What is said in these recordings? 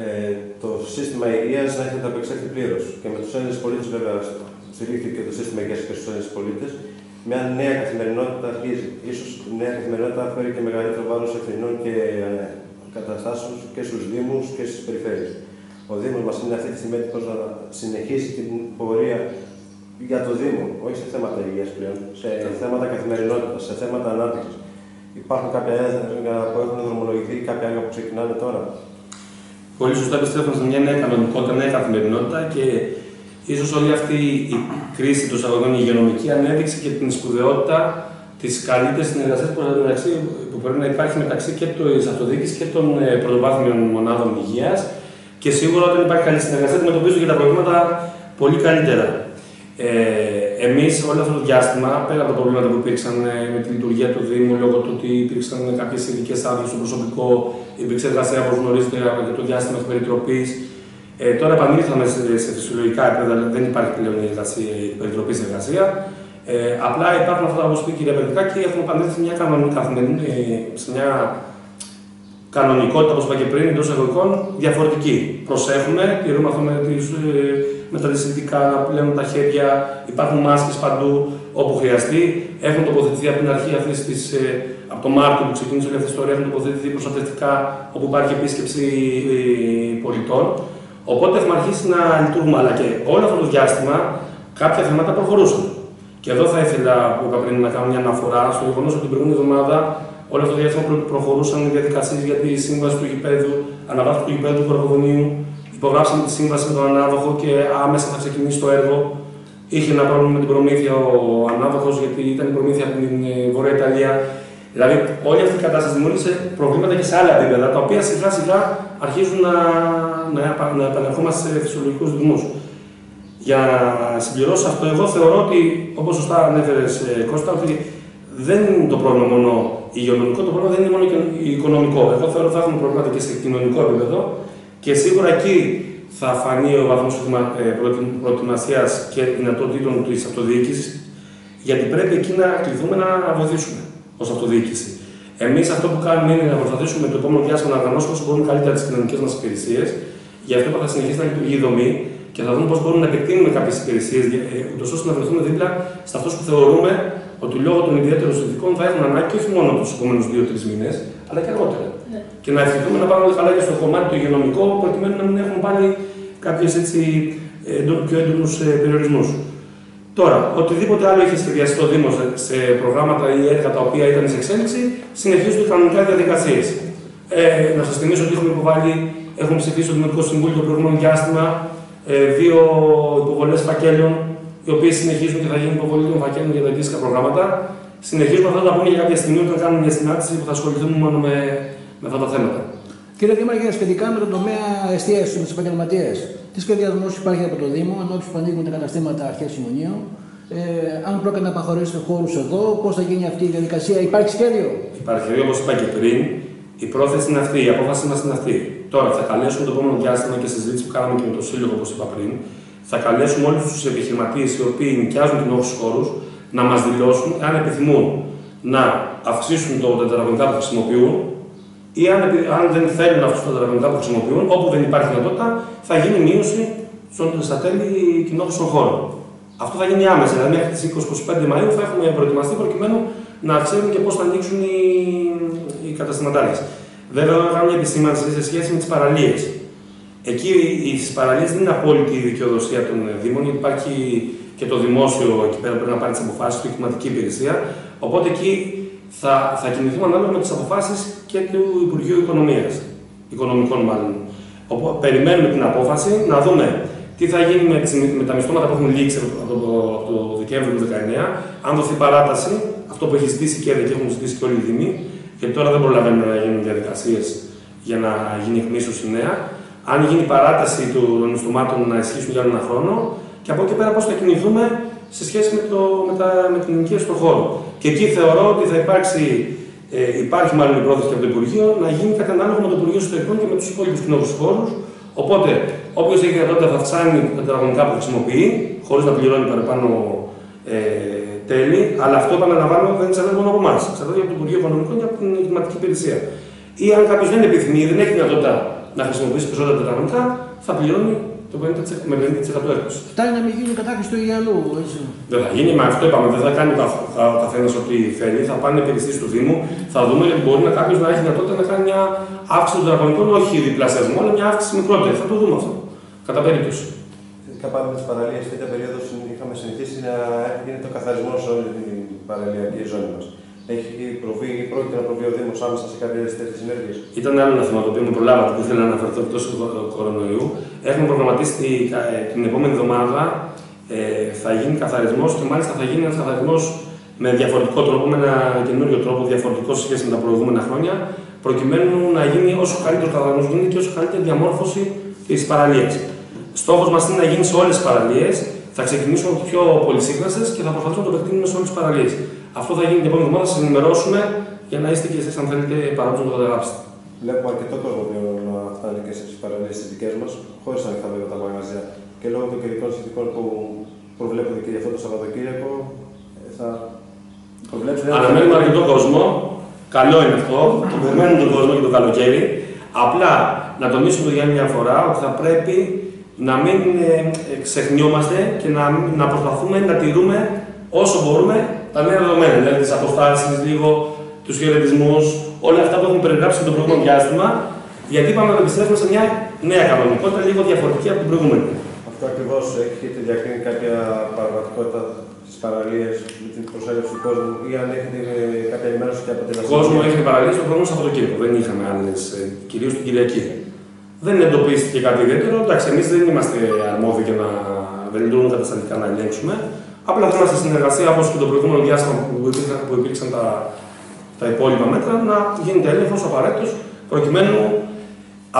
ε, το σύστημα υγείας να έχει ανταπεξέλθει πλήρως. Και με τους Έλληνες πολίτες, βέβαια, στηρίχθηκε το σύστημα υγείας και στους Έλληνες πολίτες. Μια νέα καθημερινότητα αρχίζει. σω η νέα καθημερινότητα φέρει και μεγαλύτερο βάρος ευθυνών και ε, καταστάσεων και στους Δήμους και στις περιφέρειες. Ο Δήμος μας είναι αυτή τη στιγμή έτοιμος να συνεχίσει την πορεία για το Δήμο, όχι σε θέματα υγείας πλέον, σε θέματα καθημερινότητας, σε θέματα ανάπτυξης. Υπάρχουν κάποια έργα που έχουν δρομολογηθεί, κάποια έργα που ξεκινάνε τώρα; Πολύ σωστά επιστρέφουμε σε μια νέα κανονικότητα, νέα καθημερινότητα και ίσως όλη αυτή η κρίση των εισαγωγών υγειονομική ανέδειξε και την σπουδαιότητα της καλύτερης συνεργασίας που πρέπει να υπάρχει μεταξύ και της αυτοδιοίκησης και των ε, πρωτοβάθμιων μονάδων υγείας. Και σίγουρα όταν υπάρχει καλή συνεργασία, αντιμετωπίζουν και τα προβλήματα πολύ καλύτερα. Ε, Εμείς όλο αυτό το διάστημα, πέρα από τα προβλήματα που υπήρξαν ε, με τη λειτουργία του Δήμου, λόγω του ότι υπήρξαν κάποιες ειδικές άδειες στο προσωπικό, υπήρξε εργασία όπως γνωρίζετε από το διάστημα τη περιτροπής. Ε, τώρα επανήλθαμε σε, σε φυσιολογικά επίπεδα, δεν υπάρχει πλέον η, εργασία, η περιτροπής εργασία. Ε, απλά υπάρχουν αυτά που είπε η κυρία και έχουμε επανέλθει σε μια, καθημερινή, σε μια κανονικότητα, όπως είπα και πριν, εντός εισαγωγικών, διαφορετική. Προσέχουμε, τηρούμε αυτό με, τις, ε, με τα δυσυντικά, πλέον τα χέρια, υπάρχουν μάσκες παντού όπου χρειαστεί. Έχουν τοποθετηθεί από την αρχή αυτή τη, ε, από το Μάρτιο που ξεκίνησε όλη αυτή η ιστορία, έχουν τοποθετηθεί προστατευτικά όπου υπάρχει επίσκεψη ε, πολιτών. Οπότε έχουμε αρχίσει να λειτουργούμε. Αλλά και όλο αυτό το διάστημα κάποια θέματα προχωρούσαν. Και εδώ θα ήθελα που είπα πριν να κάνω μια αναφορά στο γεγονός ότι την προηγούμενη εβδομάδα Όλο αυτό το διάστημα προχωρούσαν οι διαδικασίες για τη σύμβαση του γηπέδου, αναβάθμιση του γηπέδου του Κοροκοδονίου. Υπογράψαμε τη σύμβαση με τον ανάδοχο και άμεσα θα ξεκινήσει το έργο. Είχε ένα πρόβλημα με την προμήθεια ο ανάδοχο, γιατί ήταν η προμήθεια από την ε, Βορεια Ιταλία. Δηλαδή, όλη αυτή η κατάσταση δημιούργησε προβλήματα και σε άλλα επίπεδα, τα οποία σιγά σιγά αρχίζουν να, να, να επανερχόμαστε σε φυσιολογικούς ρυθμούς. Για να συμπληρώσω αυτό, εγώ θεωρώ ότι, όπως σωστά ανέφερες Κώστα, ότι δεν είναι το πρόβλημα μόνο υγειονομικό, το πρόβλημα δεν είναι μόνο οικονομικό. Εγώ θεωρώ ότι θα έχουμε προβλήματα και σε κοινωνικό επίπεδο και σίγουρα εκεί θα φανεί ο βαθμός ε, προετοιμασίας και δυνατοτήτων της αυτοδιοίκησης, γιατί πρέπει εκεί να κληθούμε να βοηθήσουμε ως αυτοδιοίκηση. Εμείς αυτό που κάνουμε είναι να προσπαθήσουμε το επόμενο διάστημα να οργανώσουμε όσο μπορούμε καλύτερα τις κοινωνικές μας υπηρεσίες. Γι' αυτό θα συνεχίσει να λειτουργεί η δομή και θα δούμε πώς μπορούμε να επεκτείνουμε κάποιες υπηρεσίες, ε, ούτως ώστε να βρεθούμε δίπλα σε αυτούς που θεωρούμε ότι λόγω των ιδιαίτερων συνθηκών θα έχουν ανάγκη και όχι μόνο τους επόμενους δύο-τρεις μήνες, αλλά και αργότερα. Ναι. Και να ευχηθούμε να πάμε καλά και στο κομμάτι το υγειονομικό, προκειμένου να μην έχουν πάλι κάποιες πιο έντονους ε, περιορισμούς. Τώρα, οτιδήποτε άλλο είχε σχεδιαστεί το Δήμος σε προγράμματα ή έργα τα οποία ήταν σε εξέλιξη, συνεχίζουν οι κανονικά διαδικασίες. Ε, να σας θυμίσω ότι έχουμε υποβάλει, έχουμε ψηφίσει στο Δημοτικό Συμβούλιο το προηγούμενο διάστημα ε, δύο υποβολές φακέλων οι οποίες συνεχίζουν και θα γίνει υποβολή των φακέλων για τα αντίστοιχα προγράμματα. Συνεχίζουμε αυτά να πούμε για κάποια στιγμή όταν κάνουμε μια συνάντηση που θα ασχοληθούμε μόνο με, με αυτά τα θέματα. Κύριε Δήμαρχε, σχετικά με τον τομέα εστίαση με τους επαγγελματίες, τι σχεδιασμό υπάρχει από το Δήμο, ενώ τους ανοίγουν τα καταστήματα αρχέ συμμονίων, ε, αν πρόκειται να απαχωρήσετε χώρους εδώ, πώς θα γίνει αυτή η διαδικασία, υπάρχει σχέδιο; Υπάρχει σχέδιο, όπως είπα και πριν. Η πρόθεση είναι αυτή, η απόφαση μας είναι αυτή. Τώρα θα καλέσουμε το επόμενο διάστημα και συζήτηση που κάναμε και με το Σύλλογο, όπως είπα πριν, θα καλέσουμε όλους τους επιχειρηματίες οι οποίοι νοικιάζουν κοινόχρηστου χώρους να μας δηλώσουν αν επιθυμούν να αυξήσουν το τετραγωνικά που χρησιμοποιούν ή αν, αν δεν θέλουν να αυξήσουν τα τετραγωνικά που χρησιμοποιούν, όπου δεν υπάρχει δυνατότητα, θα γίνει μείωση στα τέλη κοινόχρηστων χώρων. Αυτό θα γίνει άμεσα, δηλαδή μέχρι τις 25 Μαου θα έχουμε προετοιμαστεί προκειμένου να ξέρουμε και πώς θα ανοίξουν οι, οι καταστηματάρχες. Βέβαια, να κάνω μια επισήμανση σε σχέση με τις παραλίες. Εκεί στι παραλίες δεν είναι απόλυτη η δικαιοδοσία των Δήμων, υπάρχει και το δημόσιο εκεί πέρα πρέπει να πάρει τις αποφάσεις του, η κλιματική υπηρεσία. Οπότε εκεί θα, θα κινηθούμε ανάλογα με τις αποφάσεις και του Υπουργείου Οικονομίας, οικονομικών μάλλον. Οπότε περιμένουμε την απόφαση να δούμε τι θα γίνει με, με τα μισθώματα που έχουν λήξει από το, από το Δεκέμβριο του 2019, αν δοθεί παράταση, αυτό που έχει ζητήσει και και έχουν ζητήσει και όλοι οι Δήμοι, γιατί τώρα δεν προλαβαίνουν να γίνουν διαδικασίες για να γίνει εκμίσωση νέα αν γίνει παράταση των μισθωμάτων να ισχύσουν για ένα χρόνο και από εκεί πέρα πώς θα κινηθούμε σε σχέση με, το, με, τα, με την ενοικίαση στον χώρο. Και εκεί θεωρώ ότι θα υπάρξει, ε, υπάρχει μάλλον η πρόθεση από το Υπουργείο να γίνει κατά ανάλογο με το Υπουργείο Εσωτερικών και με τους υπόλοιπους κοινότητε χώρους. Οπότε, όποιος έχει δυνατότητα θα αυξάνει τα τετραγωνικά που χρησιμοποιεί, χωρίς να πληρώνει παραπάνω ε, τέλη, αλλά αυτό επαναλαμβάνω δεν εξαρτάται μόνο από εμάς. Εξαρτάται από το Υπουργείο Οικονομικών και από την κλιματική υπηρεσία. Ή αν κάποιος δεν επιθυμεί, δεν έχει δυνατότητα να χρησιμοποιήσει περισσότερα τετραγωνικά, θα πληρώνει το 50% με 50% έκπτωση. Φτάνει να μην γίνει κατάχρηση του Ιγιαλού. Έτσι. Δεν θα γίνει, μα αυτό είπαμε, δεν θα κάνει ο καθένας ό,τι θέλει. Θα πάνε υπηρεσίε του Δήμου, θα δούμε γιατί μπορεί να κάποιος να έχει δυνατότητα να κάνει μια αύξηση των τετραγωνικών, όχι διπλασιασμό, αλλά μια αύξηση μικρότερη. Θα το δούμε αυτό. Κατά περίπτωση. Φυσικά πάντα με τις παραλίες, τέτοια περίοδος είχαμε συνηθίσει να γίνεται ο καθαρισμός σε όλη την παραλιακή ζώνη μας. Έχει προβεί ή πρόκειται να προβεί ο Δήμος άμεσα σε κάποιε τέτοιες ενέργειες. Ήταν άλλο ένα θέμα το οποίο με προλάβατε που ήθελα να αναφερθώ εκτός του κορονοϊού. Έχουμε προγραμματίσει ε, την επόμενη εβδομάδα ε, θα γίνει καθαρισμός και μάλιστα θα γίνει ένας καθαρισμός με διαφορετικό τρόπο, με ένα καινούριο τρόπο, διαφορετικό σε σχέση με τα προηγούμενα χρόνια, προκειμένου να γίνει όσο καλύτερος καθαρισμός γίνει και όσο καλύτερη διαμόρφωση της παραλίας. Στόχος μας είναι να γίνει σε όλες τις παραλίες. Θα ξεκινήσουμε από τις πιο πολυσύγχρονε και θα προσπαθήσουμε να το επεκτείνουμε σε όλες τις παραλίες. Αυτό θα γίνει την επόμενη εβδομάδα, θα σας ενημερώσουμε για να είστε και εσείς, αν θέλετε, παράγοντε να το καταγράψετε. Βλέπουμε αρκετό κόσμο να φτάνει και στις παραλίες τις δικές μας, χωρίς να θα βέβαια τα μαγαζιά. Και λόγω των καιρικών συνθηκών που προβλέπονται και για αυτό το Σαββατοκύριακο, ε, θα προβλέψουμε. Αναμένουμε αρκετό κόσμο. Καλό είναι αυτό. Το περιμένουμε τον κόσμο και το καλοκαίρι. Απλά να τονίσουμε για μια φορά ότι θα πρέπει να μην ε, ξεχνιόμαστε και να, να προσπαθούμε να τηρούμε όσο μπορούμε τα νέα δεδομένα. Δηλαδή τις αποστάσεις, λίγο τους χαιρετισμούς, όλα αυτά που έχουμε περιγράψει το προηγούμενο διάστημα, γιατί είπαμε να επιστρέφουμε σε μια νέα κανονικότητα, λίγο διαφορετική από την προηγούμενη. Αυτό ακριβώς έχετε διακρίνει κάποια πραγματικότητα στι παραλίε με την προσέλευση του κόσμου ή αν έχετε κάποια ενημέρωση και από την αστυνομία. κόσμος έχει παραλίε το προηγούμενο Σαββατοκύριακο. Δεν είχαμε άλλες, κυρίως την Κυριακή. Δεν εντοπίστηκε κάτι ιδιαίτερο. Εντάξει, εμείς δεν είμαστε αρμόδιοι για να δεν λειτουργούν καταστατικά να ελέγξουμε. Απλά θέλουμε σε συνεργασία, όπως και το προηγούμενο διάστημα που υπήρξαν, που υπήρξαν τα, τα υπόλοιπα μέτρα, να γίνεται έλεγχος απαραίτητος προκειμένου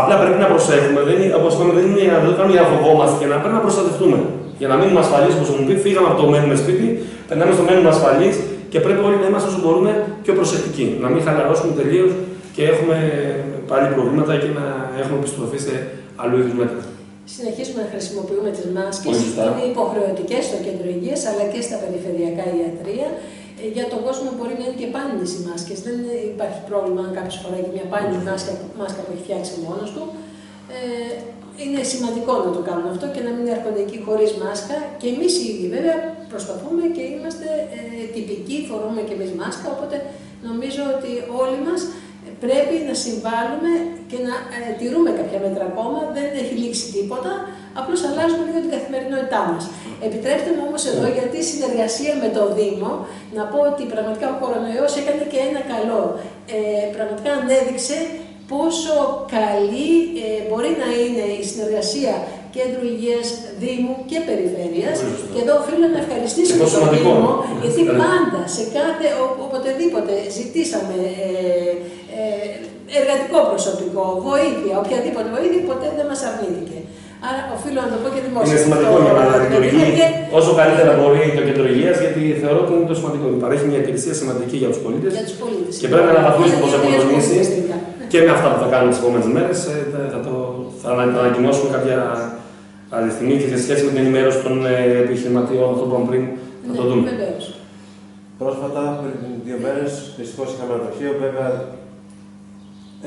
Απλά πρέπει να προσέχουμε, δεν είναι, όπως είπαμε, δεν είναι να το κάνουμε για να φοβόμαστε και να πρέπει να προστατευτούμε. Για να μείνουμε ασφαλείς, όπως μου πει, φύγαμε από το μένουμε σπίτι, περνάμε στο μένουμε ασφαλείς και πρέπει όλοι να είμαστε όσο μπορούμε πιο προσεκτικοί. Να μην χαλαρώσουμε τελείως και έχουμε πάλι προβλήματα και να έχουμε επιστροφή σε αλλού είδους μέτρα. Συνεχίζουμε να χρησιμοποιούμε τις μάσκες. Είναι υποχρεωτικές στο κέντρο υγείας αλλά και στα περιφερειακά ιατρία. Ε, για τον κόσμο μπορεί να είναι και πάνινε οι μάσκες. Δεν υπάρχει πρόβλημα αν κάποιος φοράει μια πάνινη μάσκα, μάσκα που έχει φτιάξει μόνος του. Ε, είναι σημαντικό να το κάνουμε αυτό και να μην έρχονται εκεί χωρίς μάσκα. Και εμείς οι ίδιοι βέβαια προσπαθούμε και είμαστε ε, τυπικοί, φορούμε και εμείς μάσκα. Οπότε νομίζω ότι όλοι μας πρέπει να συμβάλλουμε και να ε, τηρούμε κάποια μέτρα ακόμα. Δεν έχει λήξει τίποτα. Απλώς αλλάζουμε λίγο την καθημερινότητά μας. Επιτρέψτε μου όμως εδώ, γιατί η συνεργασία με το Δήμο, να πω ότι πραγματικά ο κορονοϊός έκανε και ένα καλό. Ε, πραγματικά ανέδειξε πόσο καλή ε, μπορεί να είναι η συνεργασία Κέντρου Υγείας Δήμου και Περιφέρειας. Και εδώ οφείλω να ευχαριστήσω τον Δήμο, γιατί πάντα σε κάθε, οποτεδήποτε ζητήσαμε ε, ε, εργατικό προσωπικό, βοήθεια, οποιαδήποτε βοήθεια, ποτέ δεν μας αρνήθηκε. Άρα οφείλω να το πω και δημόσια. Είναι σημαντικό για να λειτουργεί όσο καλύτερα μπορεί το κέντρο υγείας, γιατί θεωρώ ότι είναι το σημαντικό. Παρέχει μια υπηρεσία σημαντική για τους πολίτες. Και πρέπει να αναβαθμίσει πώς αποκονομήσει και με αυτά που θα κάνουμε τις επόμενες μέρες. Ε, θα, το, θα ανακοινώσουμε κάποια άλλη στιγμή και σε σχέση με την ενημέρωση των ε, επιχειρηματιών, αυτό που είπαμε πριν, θα το ναι, δούμε. Πρόσφατα, πριν δύο μέρες, δυστυχώς είχαμε ένα δοχείο, βέβαια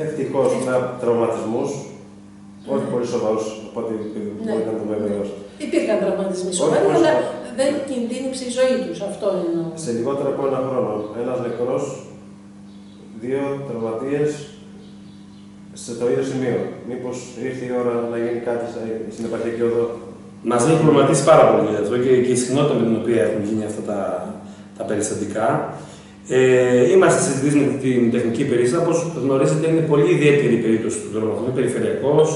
ευτυχώς με τραυματισμούς όχι πολύ σοβαρούς, οπότε ναι. μπορεί να το βεβαιώσει. Υπήρχαν τραυματισμοί σοβαροί, αλλά δεν κινδύνεψε η ζωή τους. Αυτό είναι. Σε λιγότερο από ένα χρόνο. Ένας νεκρός, δύο τραυματίες σε το ίδιο σημείο. Μήπως ήρθε η ώρα να γίνει κάτι στην επαρχιακή οδό. Μας έχει προβληματίσει πάρα πολύ αυτό και, και η συχνότητα με την οποία έχουν γίνει αυτά τα, τα περιστατικά. Ε, είμαστε συζητήσει με την τεχνική υπηρεσία. Όπως γνωρίζετε, είναι πολύ ιδιαίτερη η περίπτωση του δρόμου. Είναι περιφερειακός,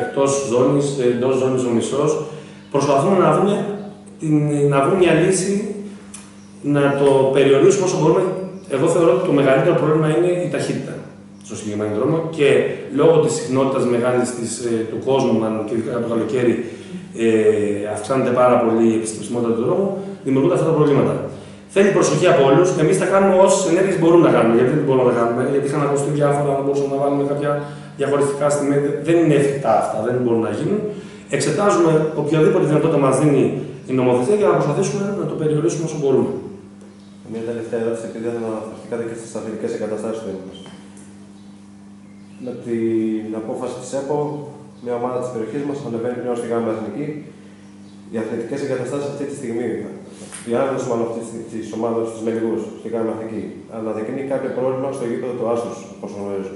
εκτός ζώνης, εντός ζώνης ο μισό. Προσπαθούμε να, βρούμε, την, να βρούμε μια λύση να το περιορίσουμε όσο μπορούμε. Εγώ θεωρώ ότι το μεγαλύτερο πρόβλημα είναι η ταχύτητα στο συγκεκριμένο δρόμο και λόγω της συχνότητας μεγάλης ε, του κόσμου, μάλλον και ειδικά το καλοκαίρι, ε, αυξάνεται πάρα πολύ η επισκεψιμότητα του δρόμου, δημιουργούνται αυτά τα προβλήματα. Θέλει προσοχή από όλους. Εμείς θα κάνουμε όσες ενέργειε μπορούμε να κάνουμε. Γιατί δεν μπορούμε να τα κάνουμε, γιατί είχαν ακουστεί διάφορα, να μπορούσαμε να βάλουμε κάποια διαχωριστικά στιγμή. Δεν είναι εφικτά αυτά, δεν μπορούν να γίνουν. Εξετάζουμε οποιαδήποτε δυνατότητα μας δίνει η νομοθεσία για να προσπαθήσουμε να το περιορίσουμε όσο μπορούμε. Μια τελευταία ερώτηση, επειδή αναφερθήκατε και στις αθλητικέ εγκαταστάσεις του με την απόφαση της ΕΠΟ, μια ομάδα της περιοχής μας ανεβαίνει πλέον στη ΓΑΜΑ Εθνική. Οι αθλητικές εγκαταστάσεις αυτή τη στιγμή, η άνοδος μάλλον αυτής τη ομάδας στου Μελιγού, στη ΓΑΜΑ Εθνική, αναδεικνύει κάποιο πρόβλημα στο γήπεδο του Άσου, όπως γνωρίζω.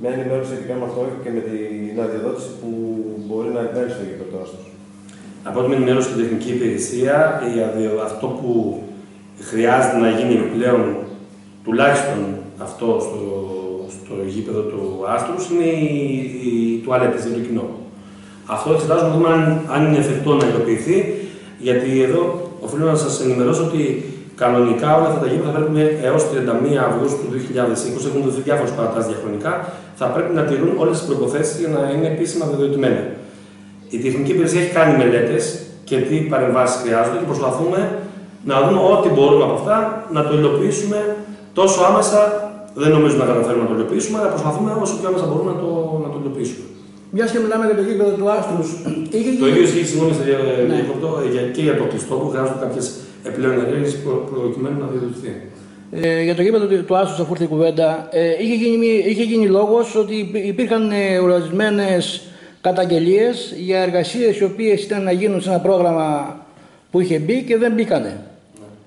Μια ενημέρωση σχετικά με αυτό και με την αδειοδότηση που μπορεί να εκβαίνει στο γήπεδο του Άσου. Από την ενημέρωση στην τεχνική υπηρεσία, αυτό που χρειάζεται να γίνει πλέον τουλάχιστον αυτό στο, στο γήπεδο του Άστρους είναι οι, οι τουαλέτες για το κοινό. Αυτό εξετάζουμε να δούμε αν, αν είναι εφικτό να υλοποιηθεί, γιατί εδώ οφείλω να σας ενημερώσω ότι κανονικά όλα αυτά τα γήπεδα θα πρέπει έως 31 Αυγούστου του 2020, έχουν δοθεί διάφορες παρατάσεις διαχρονικά, θα πρέπει να τηρούν όλες τις προποθέσει για να είναι επίσημα δεδοτημένα. Η τεχνική υπηρεσία έχει κάνει μελέτες και τι παρεμβάσεις χρειάζονται και προσπαθούμε να δούμε ό,τι μπορούμε από αυτά να το υλοποιήσουμε τόσο άμεσα. Δεν νομίζω να καταφέρουμε να το υλοποιήσουμε, αλλά προσπαθούμε όσο πιο άμεσα μπορούμε να το, να το υλοποιήσουμε. Μιας και μιλάμε για το γήπεδο του Άστρους. Το ίδιο ισχύει συγγνώμη ναι. και για το κλειστό που χρειάζονται κάποιες επιπλέον ενέργειες προκειμένου να διαδοτηθεί. Ε, για το γήπεδο του Άστρους, αφού ήρθε η κουβέντα, ε, είχε γίνει, είχε γίνει λόγος ότι υπήρχαν ε, ορισμένε καταγγελίες για εργασίες οι οποίες ήταν να γίνουν σε ένα πρόγραμμα που είχε μπει και δεν μπήκανε.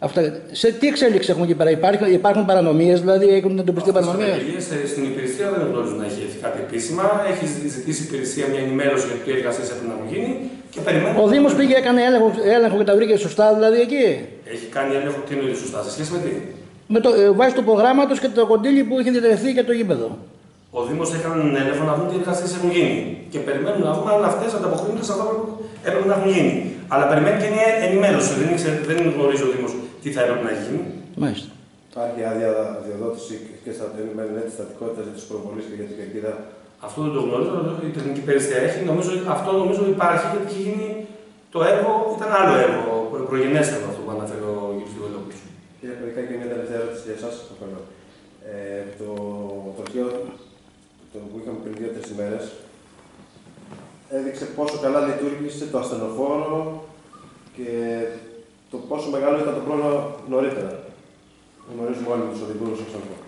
Αυτά, σε τι εξέλιξη έχουμε εκεί πέρα, υπάρχουν, υπάρχουν παρανομίες, δηλαδή έχουν εντοπιστεί παρανομίες; Στην υπηρεσία δεν γνωρίζω να έχει έρθει κάτι επίσημα. Έχει ζητήσει η υπηρεσία μια ενημέρωση για το τι εργασίες έχουν να γίνει και περιμένει. Ο Δήμος πήγε, έκανε έλεγχο, έλεγχο και τα βρήκε σωστά, δηλαδή εκεί; Έχει κάνει έλεγχο τι είναι σωστά, σε σχέση με τι; Με το, ε, βάσει του προγράμματος και το κοντήλι που είχε διατηρηθεί για το γήπεδο. Ο Δήμος έκανε έλεγχο να δουν τι εργασίες έχουν γίνει. Και περιμένουν να δούμε αν αυτές ανταποκρίνονται σε αυτό που έπρεπε να έχουν γίνει. Αλλά περιμένει και μια ενημέρωση. Δεν, δεν γνωρίζει ο Δήμος τι θα έπρεπε να γίνει. Μάλιστα. Υπάρχει άδεια διαδότηση και στα μελέτη στατικότητας για του προβολή και για την κερκίδα. Αυτό δεν το γνωρίζω, η τεχνική υπηρεσία έχει. Νομίζω, αυτό νομίζω υπάρχει γιατί έχει γίνει το έργο, ήταν άλλο έργο, προγενέστερο αυτό που αναφέρει ο κ. Βελόπουλο. Κύριε Περικά, και μια τελευταία ερώτηση για εσάς. Ε, το τροχείο το που είχαμε πριν δύο-τρεις ημέρες έδειξε πόσο καλά λειτουργήσε το ασθενοφόρο και το πόσο μεγάλο ήταν το πρόβλημα νωρίτερα. Γνωρίζουμε όλοι τους οδηγούς ασθενοφόρου.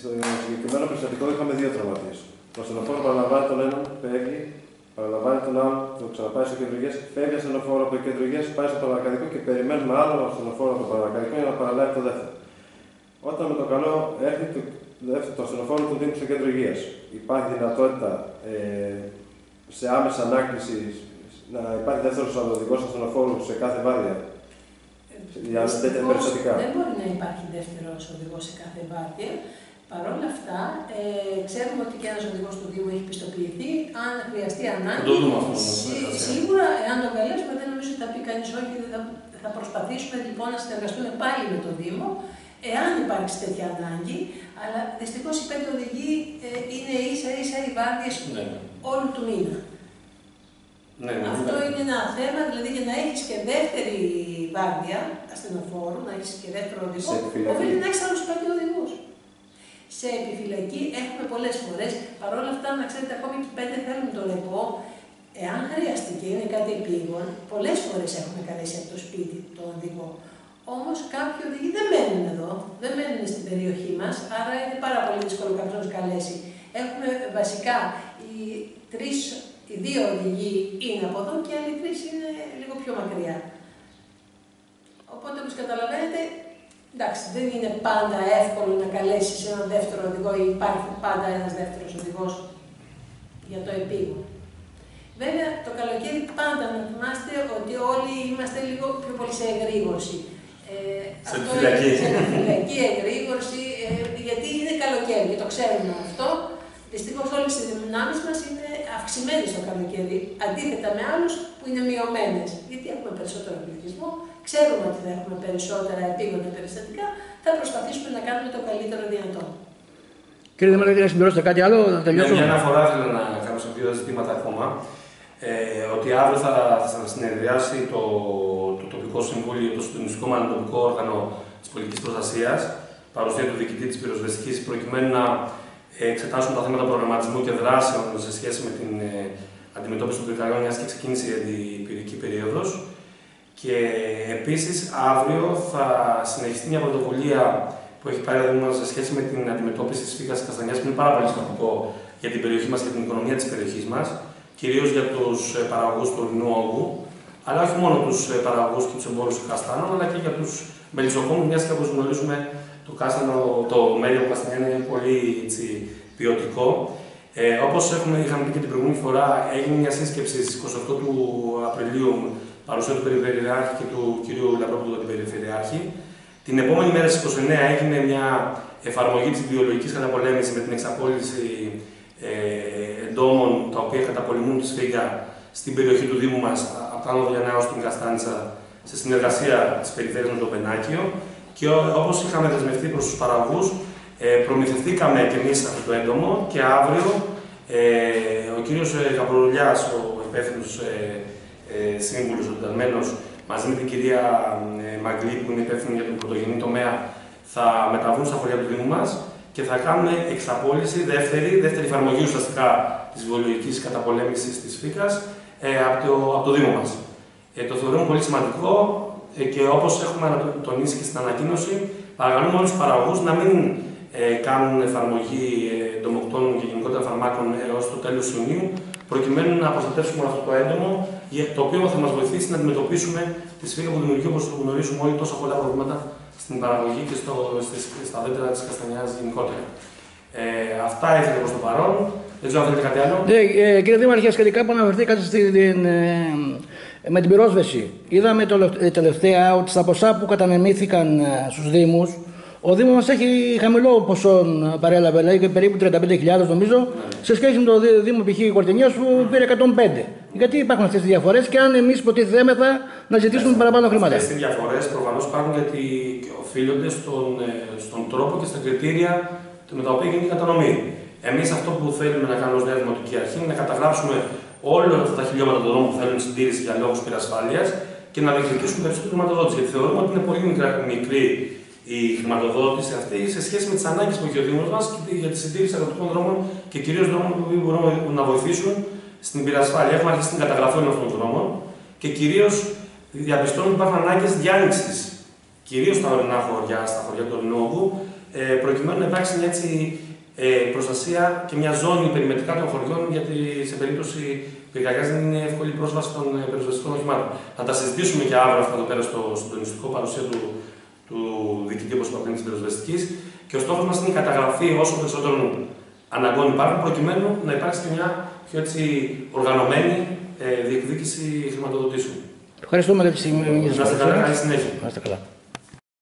Στο συγκεκριμένο περιστατικό είχαμε δύο τραυματίες. Το ασθενοφόρο παραλαμβάνει τον έναν, φεύγει, παραλαμβάνει τον άλλον, το ξαναπάει στο κέντρο υγεία, φεύγει ασθενοφόρο από το κέντρο υγεία, πάει στο παρακαδικό και περιμένουμε άλλο ασθενοφόρο από το παρακαδικό για να παραλάβει το δεύτερο. Όταν με το καλό έρθει το, δεύτερο, το ασθενοφόρο του Δήμου στο κέντρο υγείας, υπάρχει δυνατότητα ε, σε άμεση ανάκληση να υπάρχει δεύτερος οδηγό ασθενοφόρου σε κάθε βάρδια. Για τέτοια περιστατικά. Δεν μπορεί να υπάρχει δεύτερος οδηγός σε κάθε βάρδια. Παρ' όλα αυτά, ε, ξέρουμε ότι και ένας οδηγός του Δήμου έχει πιστοποιηθεί. Αν χρειαστεί ανάγκη, σίγουρα, εάν τον καλέσουμε, δεν νομίζω ότι θα πει κανείς όχι. Θα, θα προσπαθήσουμε λοιπόν να συνεργαστούμε πάλι με τον Δήμο, εάν υπάρξει τέτοια ανάγκη. Αλλά δυστυχώς οι πέντε οδηγοί ε, είναι ίσα ίσα οι βάρδιες ναι. όλου του μήνα. Ναι, ναι, Αυτό ναι. είναι ένα θέμα, δηλαδή για να έχεις και δεύτερη βάρδια ασθενοφόρου, να έχεις και δεύτερο οδηγό, οφείλει να έχεις άλλους πέντε οδηγούς. Σε επιφυλακή έχουμε πολλές φορές, παρόλα αυτά, να ξέρετε, ακόμη και πέντε θέλουν το ρεπό. Εάν χρειαστεί και είναι κάτι επίγον, πολλές φορές έχουμε καλέσει από το σπίτι τον οδηγό. Όμως κάποιοι οδηγοί δεν μένουν εδώ, δεν μένουν στην περιοχή μας, άρα είναι πάρα πολύ δύσκολο κάποιος να καλέσει. Έχουμε βασικά οι τρεις οι δύο οδηγοί είναι από εδώ και οι άλλοι τρεις είναι λίγο πιο μακριά. Οπότε, όπως καταλαβαίνετε, εντάξει, δεν είναι πάντα εύκολο να καλέσεις έναν δεύτερο οδηγό ή υπάρχει πάντα ένας δεύτερος οδηγός για το επίγον. Βέβαια, το καλοκαίρι πάντα να θυμάστε ότι όλοι είμαστε λίγο πιο πολύ σε εγρήγορση. Ε, σε φυλακή. Σε φυλακή, εγρήγορση, ε, γιατί είναι καλοκαίρι και το ξέρουμε αυτό. Δυστυχώς όλες οι δυνάμεις μας είναι αυξημένες το καλοκαίρι, αντίθετα με άλλους που είναι μειωμένες. Γιατί έχουμε περισσότερο πληθυσμό, ξέρουμε ότι θα έχουμε περισσότερα επίγοντα περιστατικά, θα προσπαθήσουμε να κάνουμε το καλύτερο δυνατό. Κύριε Δημήτρη, να συμπληρώσετε κάτι άλλο, να τελειώσουμε. Μια αναφορά θέλω να κάνω σε δύο ζητήματα ακόμα. Ε, ότι αύριο θα, θα συνεδριάσει το, το τοπικό συμβούλιο, το συντονιστικό μάλλον τοπικό όργανο της πολιτικής προστασίας, παρουσία του διοικητή της πυροσβεστικής, προκειμένου να εξετάσουν τα θέματα προγραμματισμού και δράσεων σε σχέση με την ε, αντιμετώπιση των πυρκαγιών, μιας και ξεκίνησε η αντιπυρική περίοδος. Και επίσης αύριο θα συνεχιστεί μια πρωτοβουλία που έχει πάρει δεδομένα σε σχέση με την αντιμετώπιση της φύγας καστανιάς, που είναι πάρα πολύ σημαντικό για την περιοχή μας και την οικονομία της περιοχής μας, κυρίως για τους ε, παραγωγούς του ορεινού όγκου, αλλά όχι μόνο τους ε, παραγωγούς και τους εμπόρους καστάνων, αλλά και για τους μελισσοκόμους, μιας και όπως γνωρίζουμε το, κάστανο, το μέλιο καστανιά είναι πολύ έτσι, ποιοτικό. Ε, Όπως είχαμε πει και την προηγούμενη φορά, έγινε μια σύσκεψη στις 28 του Απριλίου παρουσία του Περιφερειάρχη και του κ. Λαπρόπουλου του Περιφερειάρχη. Την επόμενη μέρα στις 29 έγινε μια εφαρμογή της βιολογικής καταπολέμησης με την εξαπόλυση ε, εντόμων τα οποία καταπολεμούν τη σφίγγα στην περιοχή του Δήμου μας, από τα Άνω ω την Καστάντσα, σε συνεργασία της περιφέρειας με το Πενάκιο. Και όπως είχαμε δεσμευτεί προς τους παραγωγούς, ε, προμηθευτήκαμε και εμείς αυτό το έντομο και αύριο ε, ο κύριος Καπρολιά, ο υπεύθυνος ε, ε, σύμβουλος, ο μαζί με την κυρία ε, Μαγκλή, που είναι υπεύθυνη για τον πρωτογενή τομέα, θα μεταβούν στα χωριά του Δήμου μας και θα κάνουν εξαπόλυση, δεύτερη, δεύτερη εφαρμογή ουσιαστικά της βιολογικής καταπολέμησης της φύκας ε, από, το, από το Δήμο μας. Ε, το θεωρούμε πολύ σημαντικό ε, και όπως έχουμε τονίσει και στην ανακοίνωση, παρακαλούμε όλους τους παραγωγούς να μην ε, κάνουν εφαρμογή ε, ντομοκτώνων και γενικότερα φαρμάκων έως το τέλος Ιουνίου, προκειμένου να προστατεύσουμε αυτό το έντομο, το οποίο θα μας βοηθήσει να αντιμετωπίσουμε τη σφίγα που δημιουργεί, όπως γνωρίζουμε όλοι, τόσα πολλά προβλήματα στην παραγωγή και στο, στις, στα δέντρα της καστανιάς γενικότερα. Ε, αυτά ήθελα προς το παρόν. Δεν ξέρω αν θέλετε κάτι άλλο. Ναι, ε, κύριε Δήμαρχε, σχετικά που αναφερθήκατε στην, ε, με την πυρόσβεση. Είδαμε το, ε, τελευταία ότι στα ποσά που κατανεμήθηκαν ε, στους Δήμους, ο Δήμος μας έχει χαμηλό ποσό παρέλαβε, δηλαδή περίπου 35.000 νομίζω, ναι. σε σχέση με το Δήμο π.χ. Κορτινιάς που πήρε 105. Γιατί υπάρχουν αυτές τις διαφορές και αν εμείς υποτιθέμεθα να ζητήσουμε παραπάνω χρήματα; Αυτές οι διαφορές προφανώς υπάρχουν γιατί οφείλονται στον, ε, στον τρόπο και στα κριτήρια με τα οποία γίνεται η κατανομή. Εμείς αυτό που θέλουμε να κάνουμε ως Νέα Δημοτική Αρχή είναι να καταγράψουμε όλα αυτά τα χιλιόμετρα των δρόμων που θέλουν συντήρηση για λόγους πυρασφάλειας και να διεκδικήσουμε περισσότερη χρηματοδότηση. Γιατί θεωρούμε ότι είναι πολύ μικρή η χρηματοδότηση αυτή σε σχέση με τις ανάγκες που έχει ο Δήμος μας για τη συντήρηση αγροτικών δρόμων και κυρίως δρόμων που μπορούν να βοηθήσουν στην πυρασφάλεια. Έχουμε αρχίσει την καταγραφή όλων αυτών των δρόμων και κυρίως διαπιστώνουμε ότι υπάρχουν ανάγκες διάνοιξης κυρίως στα ορεινά χωριά, στα χωριά του ορεινού ε, προκειμένου να υπάρξει μια έτσι, ε, προστασία και μια ζώνη περιμετρικά των χωριών, γιατί σε περίπτωση πυρκαγιάς δεν είναι εύκολη πρόσβαση των ε, πυροσβεστικών οχημάτων. Θα τα συζητήσουμε και αύριο αυτά εδώ πέρα στο συντονιστικό παρουσία του του διοικητή όπως είπαμε της πυροσβεστικής. Και ο στόχος μας είναι η καταγραφή όσο περισσότερων αναγκών υπάρχουν, προκειμένου να υπάρξει και μια πιο έτσι, οργανωμένη ε, διεκδίκηση χρηματοδοτήσεων. Ευχαριστούμε για τη στιγμή. Να είστε καλά, καλή συνέχεια.